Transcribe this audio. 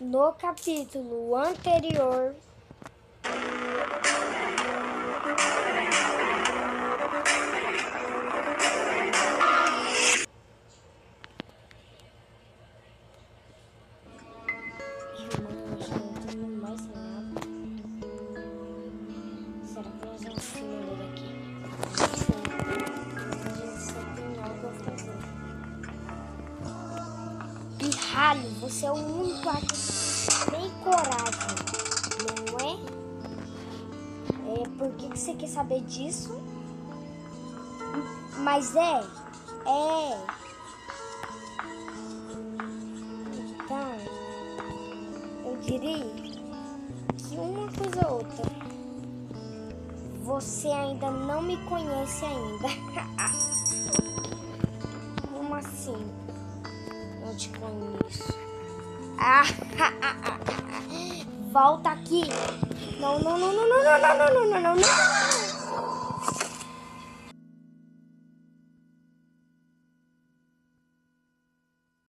no capítulo anterior. Será que nós vamos daqui? Pirralho, você é o único aqui que tem coragem, não é? É, por que, que você quer saber disso? Mas é, é. Então, eu diria que uma coisa ou outra. Você ainda não me conhece ainda. Como assim? Te conheço. Ah, Volta aqui. Não, não, não, não, não, não, não, não, não, não, não.